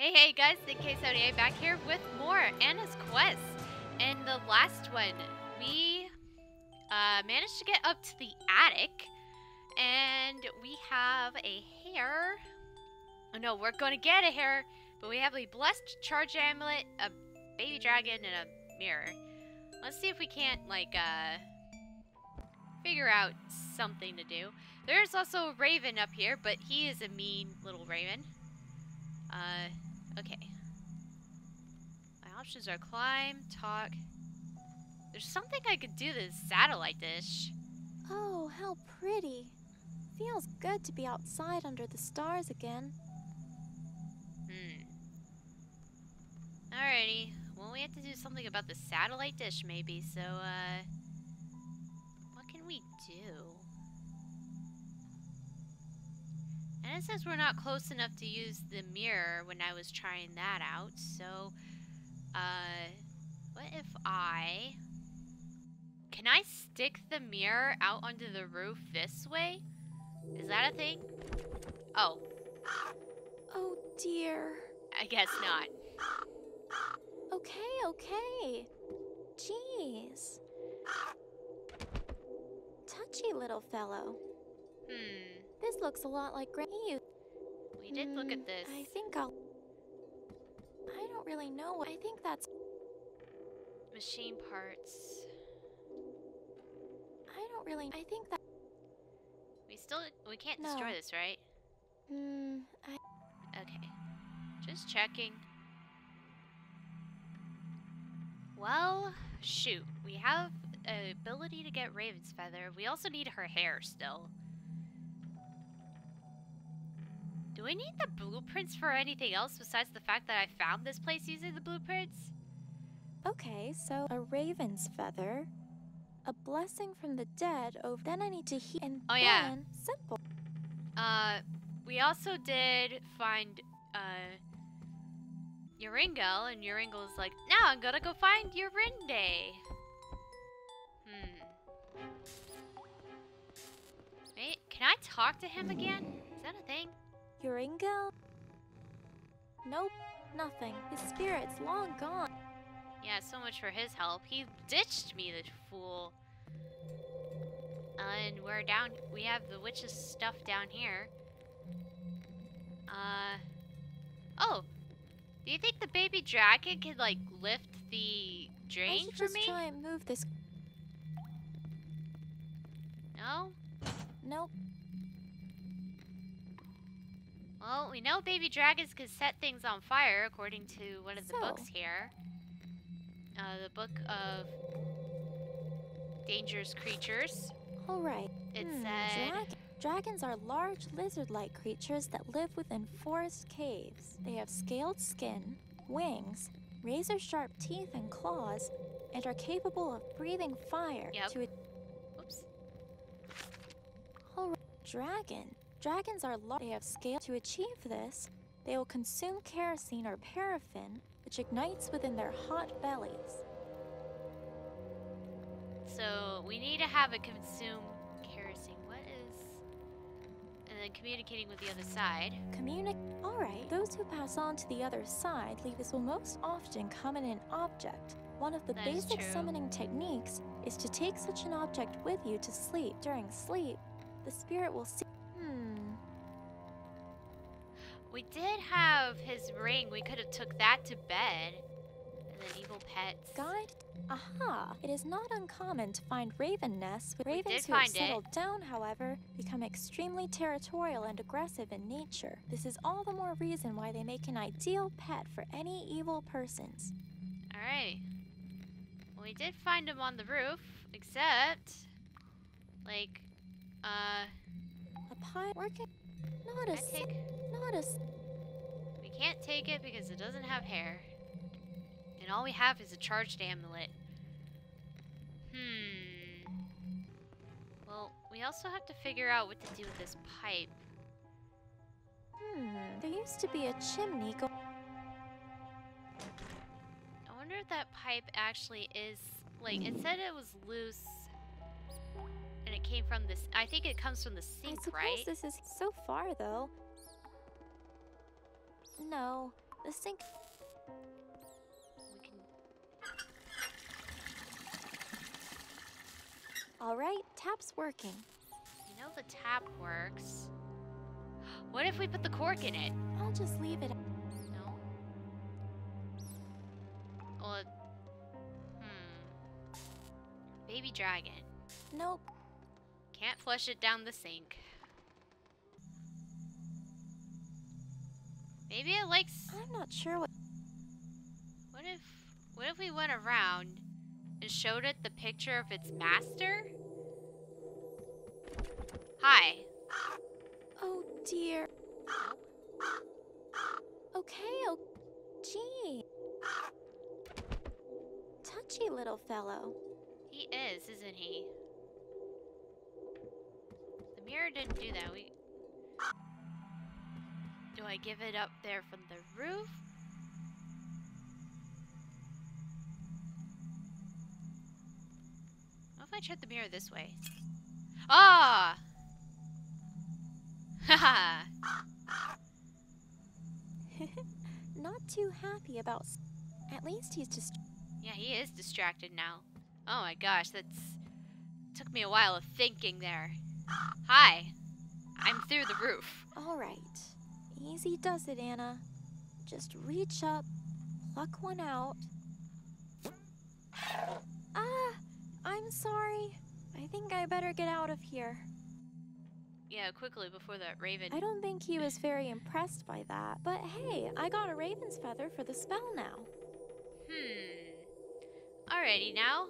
Hey, hey guys, NK78 back here with more Anna's Quest. In the last one, we uh, managed to get up to the attic, and we have a hair. Oh no, we're to get a hair, but we have a blessed charge amulet, a baby dragon, and a mirror. Let's see if we can't, like, uh, figure out something to do. There's also a raven up here, but he is a mean little raven. Uh, okay. My options are climb, talk. There's something I could do to this satellite dish. Oh, how pretty. Feels good to be outside under the stars again. Hmm. Alrighty. Well, we have to do something about the satellite dish, maybe, so, uh... What can we do? And it says we're not close enough to use the mirror when I was trying that out, so... Uh... What if I... Can I stick the mirror out onto the roof this way? Is that a thing? Oh, Oh dear. I guess not. Okay, okay. Jeez. Touchy little fellow. Hmm. This looks a lot like Granny. We did look Hmm, at this. I think I'll. I don't really know. what- I think that's. Machine parts. I don't really. I think that. We still we can't destroy this, right? Hmm. I. Okay. Just checking. Well, shoot. We have ability to get Raven's Feather. We also need her hair still. Do we need the blueprints for anything else besides the fact that I found this place using the blueprints? Okay, so a raven's feather, a blessing from the dead. oh, Then I need to heat and Oh, yeah. simple. Uh, we also did find, uh, Joringel, and Joringel's like, now I'm gonna go find Jorinde. Hmm. Wait, can I talk to him again? Is that a thing? Joringel? Nope, nothing. His spirit's long gone. Yeah, so much for his help. He ditched me, the fool. and we're down, we have the witch's stuff down here. Uh, oh, do you think the baby dragon could, like, lift the I drain should for just me? try and move this. No? Nope. Well, we know baby dragons can set things on fire, according to one of the books here. Uh, the book of dangerous creatures. All right. It Hmm, said, drag- dragons are large lizard-like creatures that live within forest caves. They have scaled skin, wings, razor-sharp teeth and claws, and are capable of breathing fire Yep. to a "Oops, All right. Dragon. Dragons are large. They have scale. To achieve this, they will consume kerosene or paraffin, which ignites within their hot bellies. So we need to have it consume kerosene. What is? And then communicating with the other side. Communic. All right. Those who pass on to the other side leave this will most often come in an object. One of the That basic summoning techniques is to take such an object with you to sleep. During sleep, the spirit will see. We did have his ring. We could have took that to bed. And then evil pets. Guide? Aha! It is not uncommon to find raven nests. With ravens who have find it. settled down, however, become extremely territorial and aggressive in nature. This is all the more reason why they make an ideal pet for any evil persons. All right. Well, we did find him on the roof, except, like, uh, A pie working? Not a take? not a We can't take it because it doesn't have hair. And all we have is a charged amulet. Hmm. Well, we also have to figure out what to do with this pipe. Hmm. There used to be a chimney go- I wonder if that pipe actually is, like, it said it was loose. It came from this, I think it comes from the I sink, suppose right? this is so far though. No, The sink. We can. All right, tap's working. You know the tap works. What if we put the cork in it? I'll just leave it. No. Well, hmm. Baby dragon. Nope. Can't flush it down the sink. Maybe it likes. I'm not sure what. What if. What if we went around and showed it the picture of its master? Hi. Oh dear. Okay, oh. Gee. Touchy little fellow. He is, isn't he? The mirror didn't do that. We. Do I give it up there from the roof? What if I tried the mirror this way? Ah! Haha! Not too happy about. s- At least he's just. yeah, he is distracted now. Oh my gosh, that's. Took me a while of thinking there. Hi! I'm through the roof. All right. Easy does it, Anna. Just reach up, pluck one out. Ah, I'm sorry. I think I better get out of here. Yeah, quickly before that raven. I don't think he was very impressed by that. But hey, I got a raven's feather for the spell now. Hmm. Alrighty now.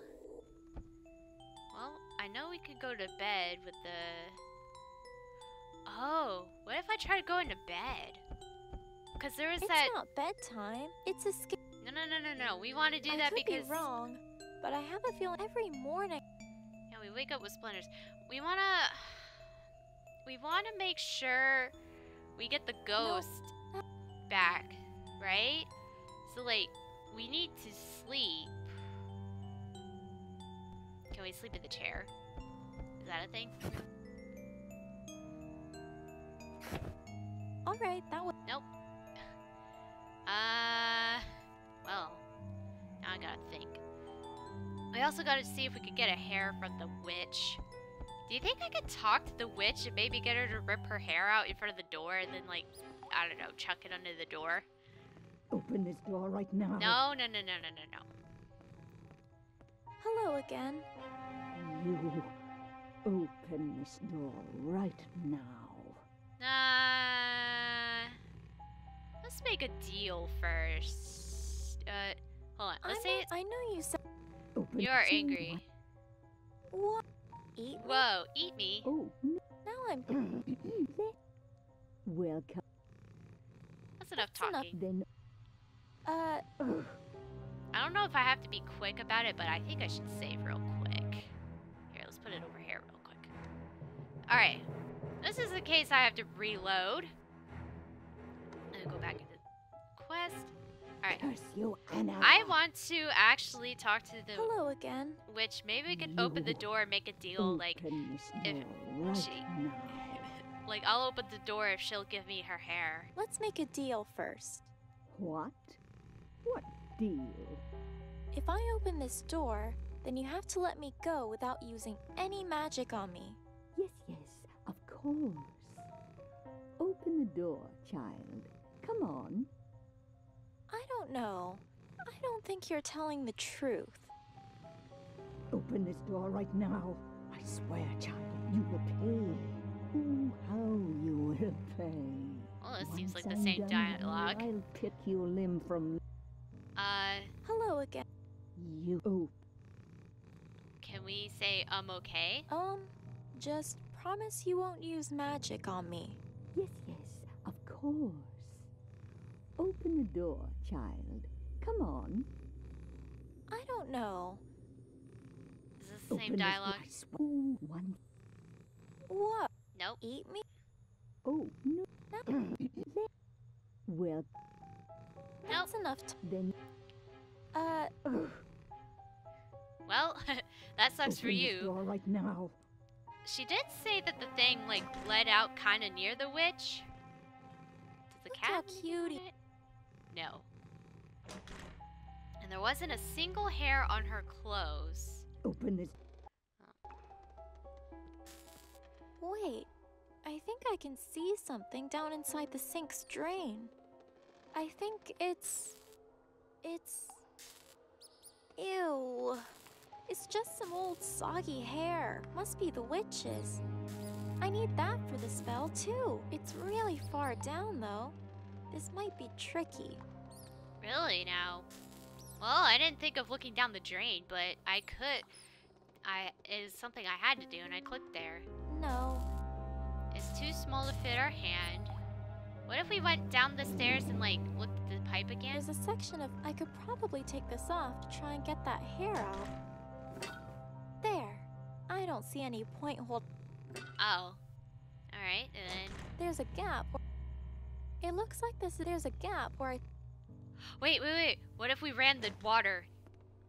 I know we could go to bed with the. Oh, what if I tried going to bed? Because there is It's that. It's not bedtime. It's a sk- No, no, no, no, no. We want to do I that could because. be wrong, but I have a feeling every morning. Yeah, we wake up with splinters. We want to. We want to make sure we get the ghost back, right? So, like, we need to sleep. Can we sleep in the chair? Is that a thing? All right, that was. Nope. Uh, well, now I gotta think. We also gotta see if we could get a hair from the witch. Do you think I could talk to the witch and maybe get her to rip her hair out in front of the door and then, like, I don't know, chuck it under the door? Open this door right now. No, no, no, no, no, no, no. Hello again. You open this door right now. Uh, let's make a deal first. Uh, hold on. I Let's know, say I know you said. Open you are angry. What? Eat me? Whoa, eat me. Oh, Now I'm. Welcome. That's enough That's enough. talking. Then, Uh, I don't know if I have to be quick about it, but I think I should save real quick. Alright. This is the case I have to reload. And go back into quest. Alright. curse you, Anna. I want to actually talk to the hello again. Which Maybe we could open the door and make a deal. Like, if right she- like I'll open the door if she'll give me her hair. Let's make a deal first. What? What deal? If I open this door, then you have to let me go without using any magic on me. Yes, yes, of course. Open the door, child. Come on. I don't know. I don't think you're telling the truth. Open this door right now. I swear, child, you will pay. Ooh, how you will pay. Well, this seems like the I'm same done, dialogue. I'll pick your limb from Uh, Hello again. you. Oh, can we say I'm okay? Um, just promise you won't use magic on me. yes, yes, of course. Open the door, child. Come on. I don't know. Is this the Open same dialogue? I swear. Ooh, one. What? Nope. Eat me? Oh, no. well, That's enough. T- then. uh, ugh, Well, that sucks for open this you. door right now. She did say that the thing like bled out kind of near the witch. Does the Look cat how have anything on cute it? No. And there wasn't a single hair on her clothes. Open this. Wait, I think I can see something down inside the sink's drain. I think it's. It's. Ew. It's just some old soggy hair. Must be the witch's. I need that for the spell, too. It's really far down, though. This might be tricky. Really now? Well, I didn't think of looking down the drain, but I could. I it is something I had to do, and I clicked there. No. It's too small to fit our hand. What if we went down the stairs and like looked at the pipe again? There's a section of. I could probably take this off to try and get that hair out. I don't see any point hold. Oh. All right, and then There's a gap. It looks like this. There's a gap where I. wait, wait, wait. What if we ran the water?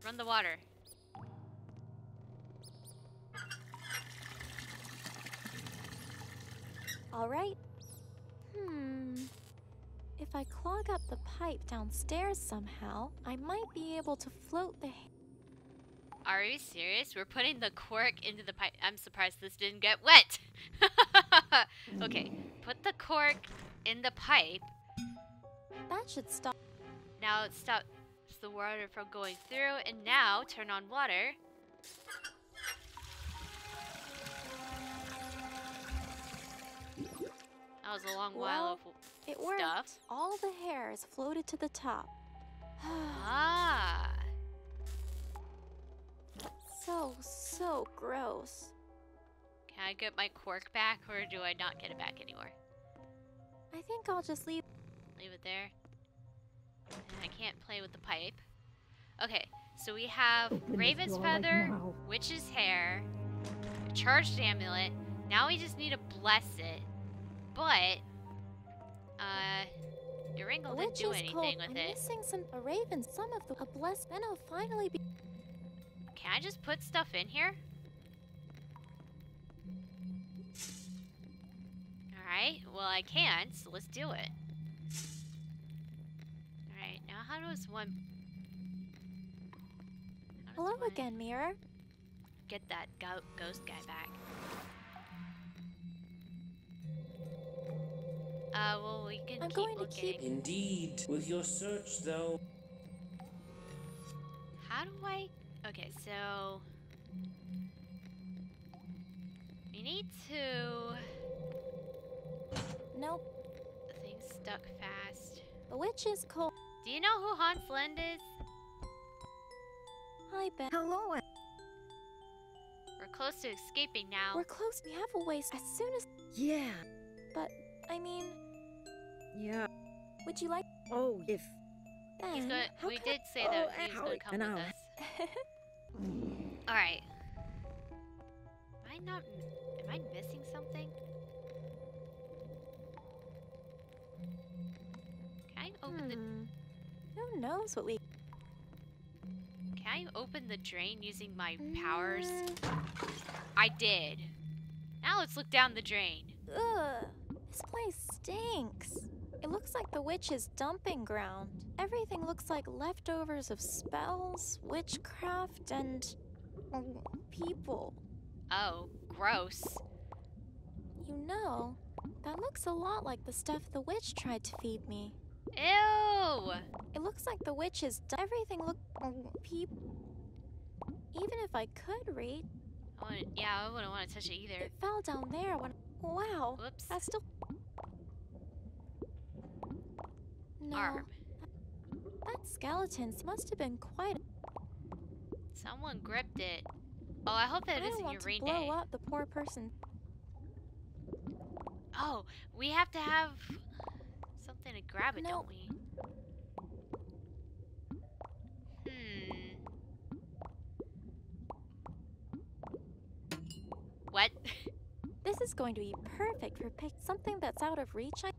Run the water. All right. Hmm. If I clog up the pipe downstairs somehow, I might be able to float the. Are you serious? We're putting the cork into the pipe. I'm surprised this didn't get wet. okay, put the cork in the pipe. That should stop. Now it stops the water from going through, and now turn on water. That was a long while Well, of It worked. All the hair is floated to the top. Ah, so, so gross. can I get my quirk back, or do I not get it back anymore? I think I'll just leave. Leave it there. And I can't play with the pipe. Okay, so we have Open Raven's door right feather, now. Witch's hair, a charged amulet. Now we just need to bless it. But, uh, Durango didn't do Witch's anything cold. with I'm it. missing some a raven. Some of the a blessed. Then I'll finally be. Can I just put stuff in here? Alright, well I can, so let's do it. Alright, now how does one... how does Hello one again, Mirror. Get that go ghost guy back. Uh, well we can I'm keep going to looking. keep- Indeed. With your search, though, so... We need to... Nope. The thing's stuck fast. The witch is cold. Do you know who Hans Lend is? Hi, Ben. Hello, We're close to escaping now. We're close. We have a ways. As soon as. Yeah, But, I mean, yeah. would you like? Oh, if. Ben, He's going how we did say Oh, that and he was how- going to come and with us. Alright. Am I not... Am I missing something? Can I open the... Hmm. Who knows what we? Can I open the drain using my powers? Mm, I did. Now let's look down the drain. Ugh. This place stinks. It looks like the witch's dumping ground. Everything looks like leftovers of spells, witchcraft, and people. Oh, gross. You know, that looks a lot like the stuff the witch tried to feed me. Ew! It looks like the witch's du- everything look people. Even if I could read, I yeah, I wouldn't want to touch it either. it fell down there when. Wow, Whoops. that's still. No, Arm. that skeleton must have been quite. Someone gripped it. Oh, I hope that I don't isn't want to Urine. blow up the poor person. Oh, we have to have something to grab it, No. don't we? Hmm. What? This is going to be perfect for pick something that's out of reach. I,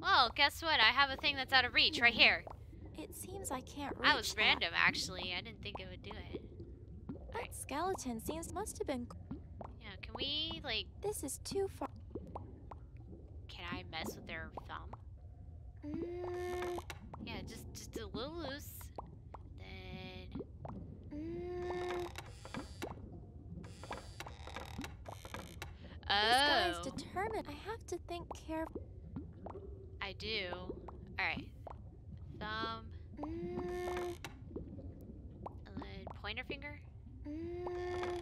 well, guess what? I have a thing that's out of reach right here. It seems I can't reach. That was that. random, actually. I didn't think it would do it. That right. skeleton seems must have been. Yeah, can we like? This is too far. Can I mess with their thumb? Mm. Yeah, just just a little loose. Then. Mm. Oh. This guy's determined. I have to think carefully. Do. Alright. Thumb, Mm, and then pointer finger, mm,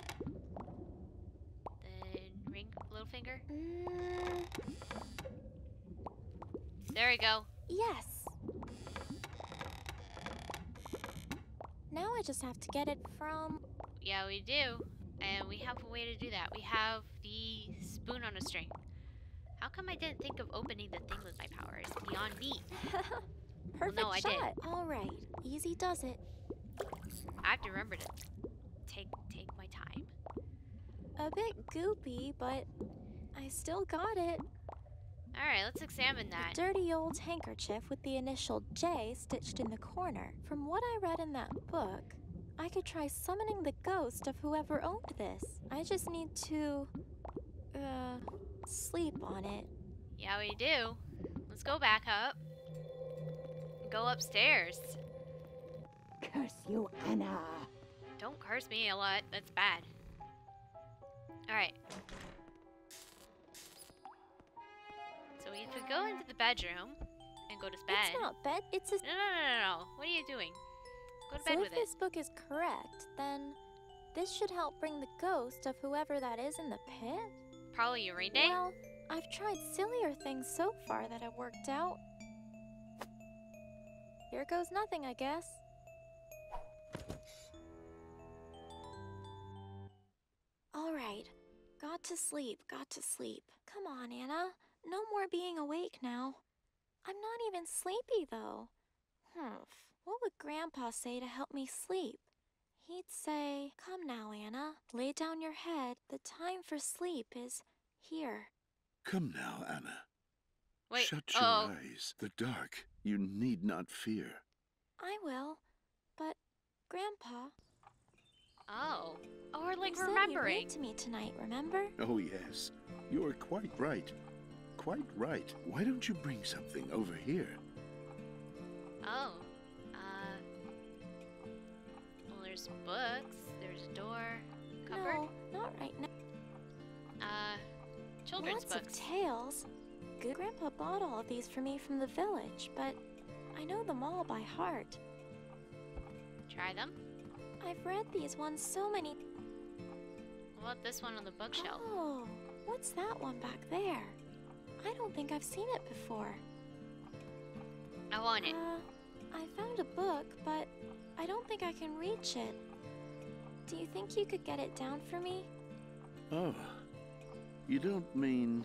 then ring, little finger. mm. There we go. Yes. Now I just have to get it from. Yeah, we do. And we have a way to do that. We have the spoon on a string. How come I didn't think of opening the thing with my powers? Beyond me. Perfect no, I did. shot. All right, easy does it. I have to remember to take take my time. A bit goopy, but I still got it. Alright, let's examine that. A dirty old handkerchief with the initial J stitched in the corner. From what I read in that book, I could try summoning the ghost of whoever owned this. I just need to, uh, sleep on it. Yeah, we do. Let's go back up. Go upstairs. Curse you, Anna! Don't curse me a lot. That's bad. Alright. So we have to go into the bedroom and go to bed. It's not bed. It's a. No, no, no, no, no. What are you doing? Go to So bed with it. If this book is correct, then this should help bring the ghost of whoever that is in the pit. Well, I've tried sillier things so far that have worked out. Here goes nothing, I guess. All right. Got to sleep, got to sleep. Come on, Anna. No more being awake now. I'm not even sleepy, though. Humph. What would Grandpa say to help me sleep? He'd say, Come now, Anna. Lay down your head. The time for sleep is here. Come now, Anna. Wait. Shut your oh. eyes. The dark. You need not fear. I will. But, Grandpa, Oh. Oh, we're like you said you'd remembering. to me tonight, remember? Oh, yes. You are quite right. Quite right. Why don't you bring something over here? Oh. There's books. There's a door. Cupboard. No, not right now. Uh. Children's Lots books. of tales. Good Grandpa bought all of these for me from the village, but I know them all by heart. Try them. I've read these ones so many. What about this one on the bookshelf? Oh, what's that one back there? I don't think I've seen it before. I want it. Uh, I found a book, but I don't think I can reach it. Do you think you could get it down for me? Oh. You don't mean.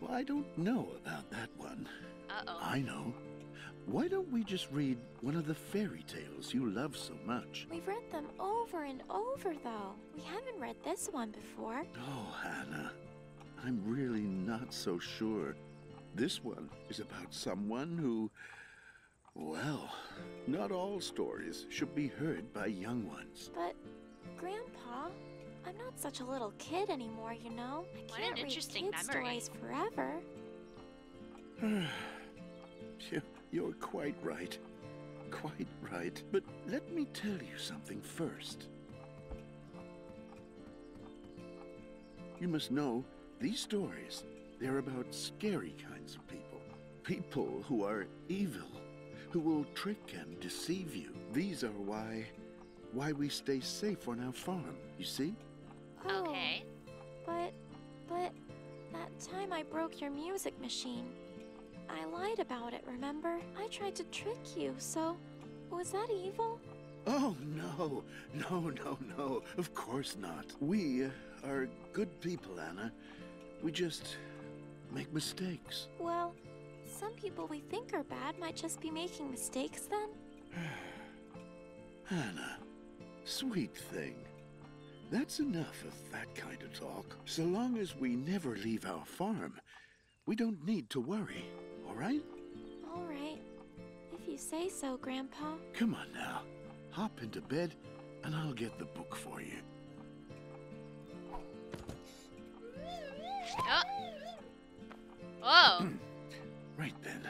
Well, I don't know about that one. Uh oh. I know. Why don't we just read one of the fairy tales you love so much? We've read them over and over, though. We haven't read this one before. Oh, Hannah. I'm really not so sure. This one is about someone who. Well, not all stories should be heard by young ones. But, Grandpa, I'm not such a little kid anymore, you know? I What an can't read interesting kid memory. stories forever. You're quite right. Quite right. But let me tell you something first. You must know, these stories, they're about scary kinds of people. People who are evil, who will trick and deceive you. These are why why we stay safe on our farm, you see? Oh, Okay. But, but, that time I broke your music machine. I lied about it, remember? I tried to trick you, so was that evil? Oh, no. No, no, no. Of course not. We uh, are good people, Anna. We just make mistakes. Well, some people we think are bad might just be making mistakes then. Anna, sweet thing. That's enough of that kind of talk. So long as we never leave our farm, we don't need to worry, all right? All right. If you say so, Grandpa. Come on now. Hop into bed, and I'll get the book for you. Oh. Whoa. Oh. Right then.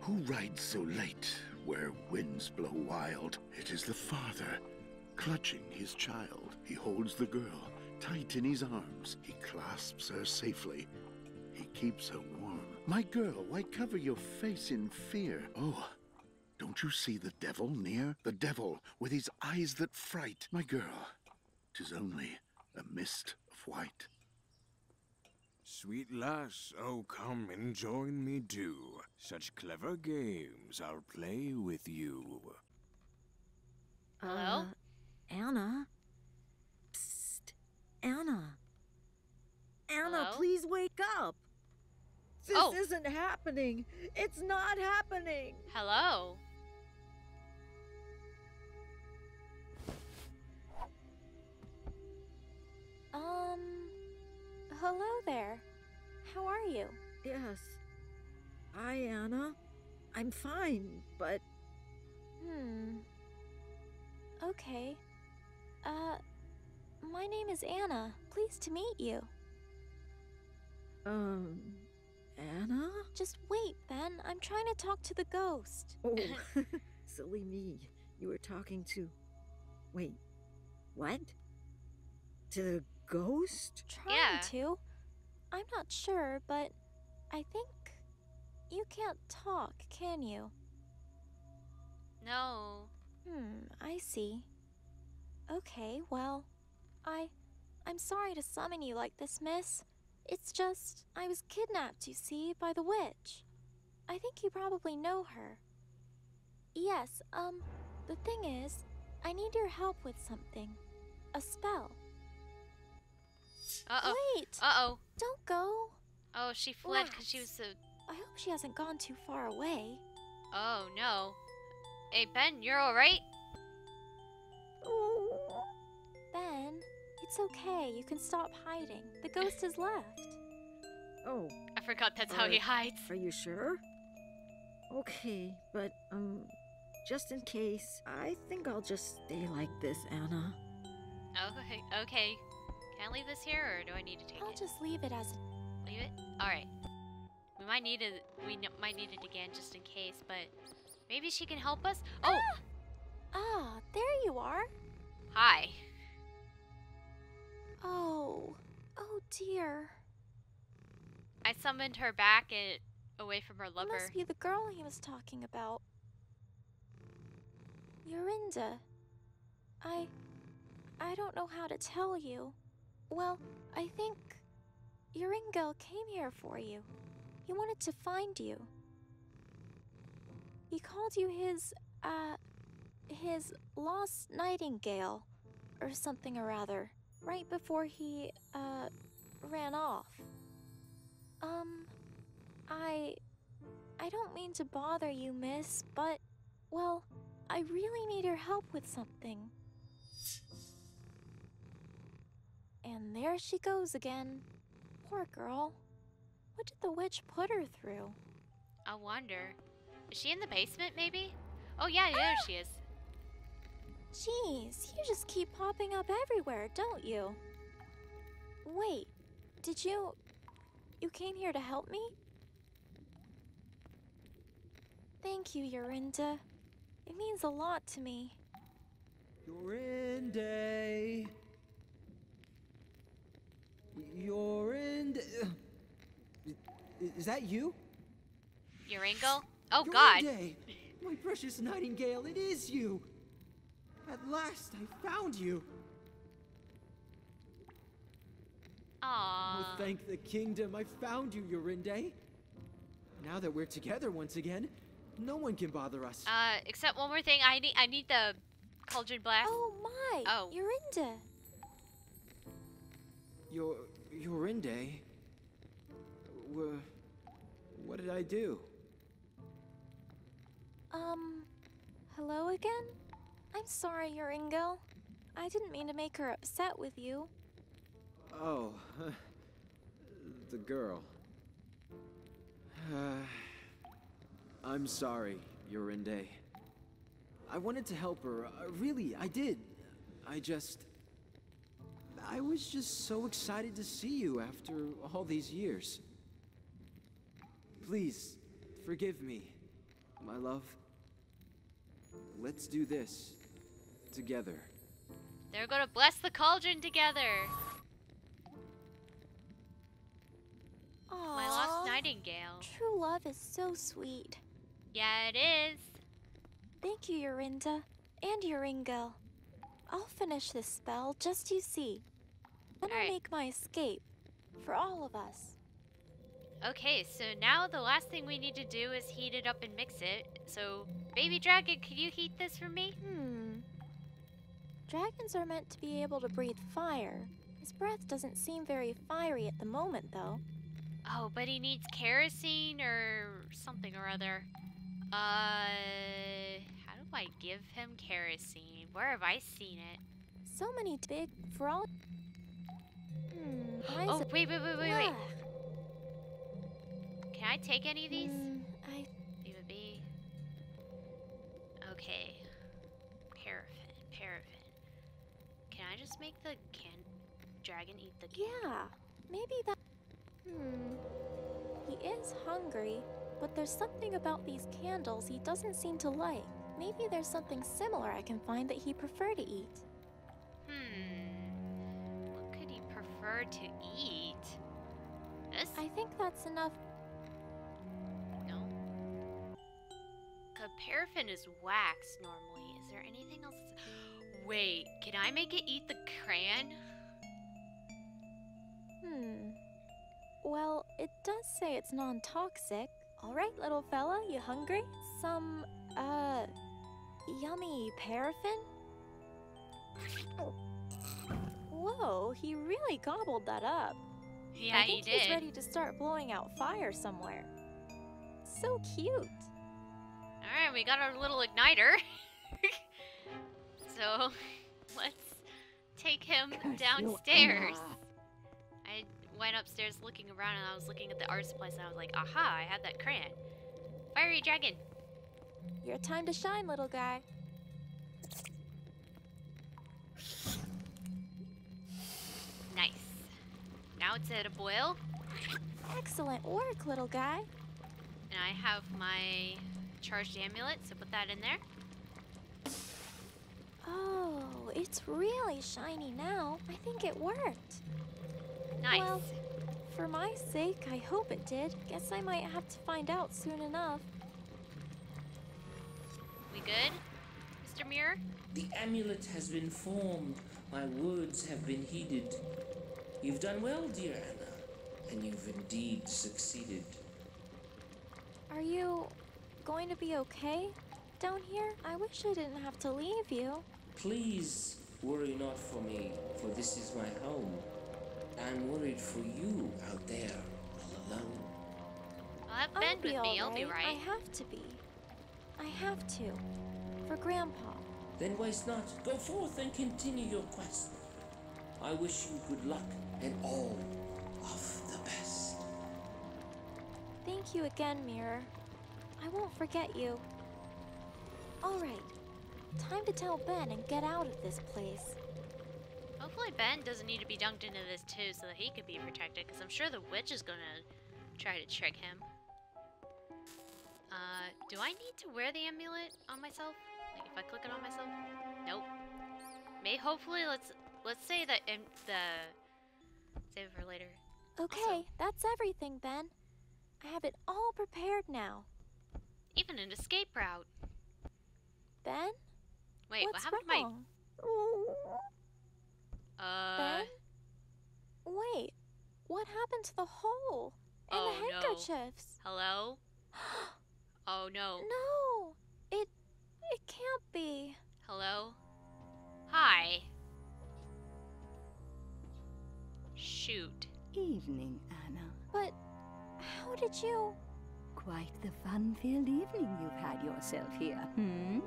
Who rides so late where winds blow wild? It is the father, clutching his child. He holds the girl tight in his arms. He clasps her safely. he keeps her warm. My girl, why cover your face in fear? Oh, don't you see the devil near? The devil with his eyes that fright. My girl, 'tis only a mist of white. Sweet lass, oh come and join me too. Such clever games I'll play with you. Hello? Uh, Anna? Psst. Anna. Anna, Hello? please wake up. This Oh. isn't happening. It's not happening. Hello. Hello there. How are you? Yes. Hi, Anna. I'm fine, but Hmm. Okay. Uh, my name is Anna. Pleased to meet you. um Anna? Just wait, Ben. I'm trying to talk to the ghost. Oh, silly me. You were talking to Wait. What? To the ghost? Trying Yeah. to. I'm not sure, but I think you can't talk, can you? No. Hmm, I see. Okay, well, I I'm sorry to summon you like this, miss. It's just I was kidnapped, you see, by the witch. I think you probably know her. Yes, um, the thing is, I need your help with something. A spell. Uh oh. Wait! Uh oh. Don't go! Oh, she fled because she was so. I hope she hasn't gone too far away. Oh no. Hey Ben, you're all right. Oh. Ben, it's okay. You can stop hiding. The ghost has left. Oh, I forgot that's how he hides. Are you sure? Okay, but um just in case, I think I'll just stay like this, Anna. Okay. Okay. Can I leave this here, or do I need to take it? I'll just leave it as Leave it. All right. We might need it. We might need it again just in case, but maybe she can help us. Oh, Ah, there you are. hi. Oh, oh dear. I summoned her back and away from her It lover. must be the girl he was talking about. Jorinde. I. I don't know how to tell you. Well, I think. Joringel came here for you. He wanted to find you. He called you his, uh. his lost nightingale, or something or other, right before he, uh. ran off. Um. I. I don't mean to bother you, miss, but, well, I really need your help with something. And there she goes again. Poor girl. What did the witch put her through? I wonder. Is she in the basement, maybe? Oh yeah, yeah, there she is. Jeez, you just keep popping up everywhere, don't you? Wait, did you. You came here to help me? Thank you, Jorinde. It means a lot to me. You're in day. You're in. d- I- Is that you? Joringel? Oh You're god. Day. My precious nightingale, it is you. At last, I found you. Aww. Oh, thank the kingdom, I found you, Jorinde. Now that we're together once again, no one can bother us. Uh, except one more thing. I need I need the cauldron blast. Oh my! Oh. Jorinde! Your Jorinde. Wha- What did I do? Um, hello again? I'm sorry, Joringel. I didn't mean to make her upset with you. Oh, the girl. Uh, I'm sorry, Jorinde. I wanted to help her. Uh, really, I did. I just. I was just so excited to see you after all these years. Please, forgive me, my love. Let's do this together. They're gonna bless the cauldron together. My lost nightingale. True love is so sweet. Yeah, it is. Thank you, Jorinde. And Joringel. I'll finish this spell, just you see. Then I'll Alright. make my escape. For all of us. Okay, so now the last thing we need to do is heat it up and mix it. So, baby dragon, could you heat this for me? Hmm. Dragons are meant to be able to breathe fire. His breath doesn't seem very fiery at the moment, though. Oh, but he needs kerosene or something or other. Uh, how do I give him kerosene? Where have I seen it? So many big for all. Oh, wait, wait, wait, wait, wait. Can I take any of these? Hmm, I be. Okay. Paraffin, paraffin. Can I just make the can dragon eat the can? Yeah, maybe that. Hmm. He is hungry, but there's something about these candles he doesn't seem to like. Maybe there's something similar I can find that he prefer to eat. Prefer to eat? This? I think that's enough. No. Paraffin is wax normally. Is there anything else? Wait, can I make it eat the crayon? Hmm. Well, it does say it's non-toxic. All right, little fella, you hungry? Some, uh, yummy paraffin? Whoa, he really gobbled that up. Yeah, I he think did. he's ready to start blowing out fire somewhere. So cute. Alright, we got our little igniter. so, let's take him downstairs. I went upstairs looking around and I was looking at the art supplies and I was like, aha, I have that crayon. Fiery dragon. Your time to shine, little guy. Nice. Now it's at a boil, Excellent work, little guy. and I have my charged amulet, so put that in there. Oh, it's really shiny now. I think it worked. Nice. Well, for my sake, I hope it did. Guess I might have to find out soon enough. we good, Mr. Mirror? The amulet has been formed. My words have been heeded. You've done well, dear Anna, and you've indeed succeeded. Are you going to be okay down here? I wish I didn't have to leave you. Please worry not for me, for this is my home. I'm worried for you out there, all alone. I'll have I'll Ben be with me, I'll be alright. I have to be. I have to. For Grandpa. Then waste not. Go forth and continue your quest. I wish you good luck and all of the best. Thank you again, Mirror. I won't forget you. Alright. Time to tell Ben and get out of this place. Hopefully Ben doesn't need to be dunked into this too so that he could be protected, because I'm sure the witch is gonna try to trick him. Uh, do I need to wear the amulet on myself? Like if I click it on myself? Nope. May hopefully let's let's say that in the save for later. Okay, that's everything, Ben. I have it all prepared now. Even an escape route. Ben? Wait, what's what happened to my uh Ben? Wait, what happened to the hole? And Oh, the no. handkerchiefs? hello? Oh no. No, it it can't be. Hello? Hi. Shoot. Evening, Anna. But how did you? Quite the fun-filled evening you've had yourself here, hmm?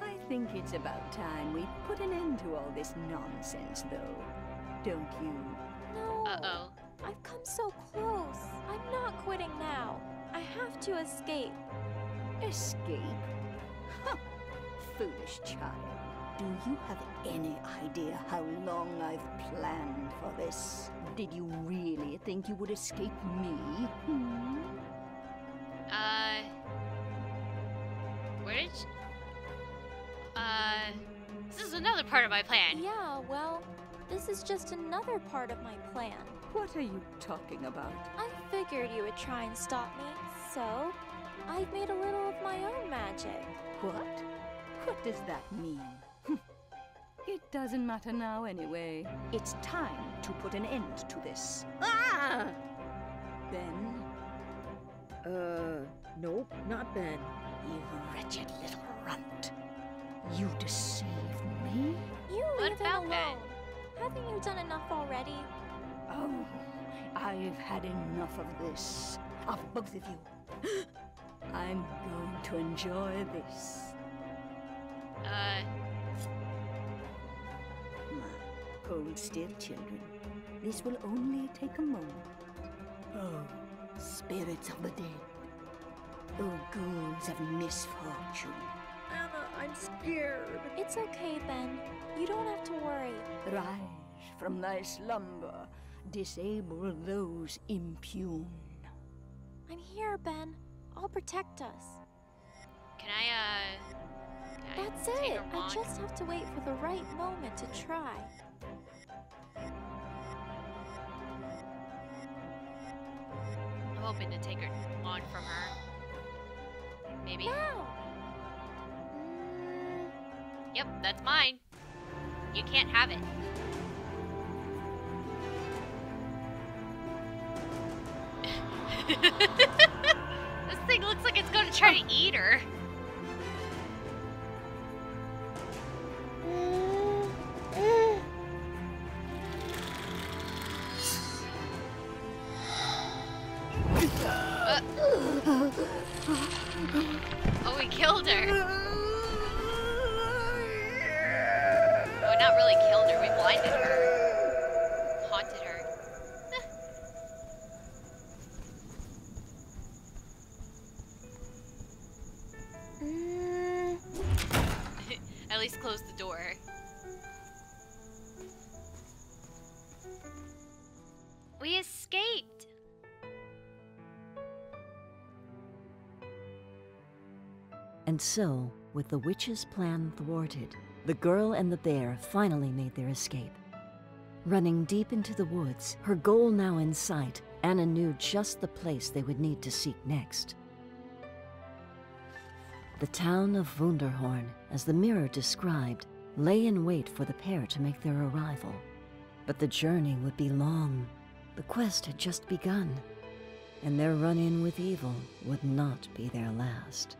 I think it's about time we put an end to all this nonsense, though. Don't you? No. Uh oh. I've come so close. I'm not quitting now. I have to escape. Escape? Huh. Foolish child. Do you have any idea how long I've planned for this? Did you really think you would escape me? Hmm? Uh. Where did. You... Uh. This is another part of my plan. Yeah, well, this is just another part of my plan. What are you talking about? I figured you would try and stop me, so I've made a little of my own magic. What? What does that mean? It doesn't matter now anyway. It's time to put an end to this. Ah! Ben, Uh, nope, not Ben. you wretched little runt. You deceived me? You What leave him about Ben? Haven't you done enough already? Oh, I've had enough of this. Of both of you. I'm going to enjoy this. Uh, My cold still children, this will only take a moment. Oh, spirits of the dead. Oh, ghouls of misfortune. Anna, I'm scared. It's okay, Ben. You don't have to worry. Rise from thy slumber. Disable those impune. I'm here, Ben. I'll protect us. can I, uh... can That's take it. I just have to wait for the right moment to try. To take her wand from her. Maybe? Now! Yep, that's mine. You can't have it. this thing looks like it's going to try to eat her. Close the door. We escaped. And so, with the witch's plan thwarted, the girl and the bear finally made their escape. Running deep into the woods, her goal now in sight, Anna knew just the place they would need to seek next. The town of Wunderhorn, as the mirror described, lay in wait for the pair to make their arrival. But the journey would be long. The quest had just begun, and their run in with evil would not be their last.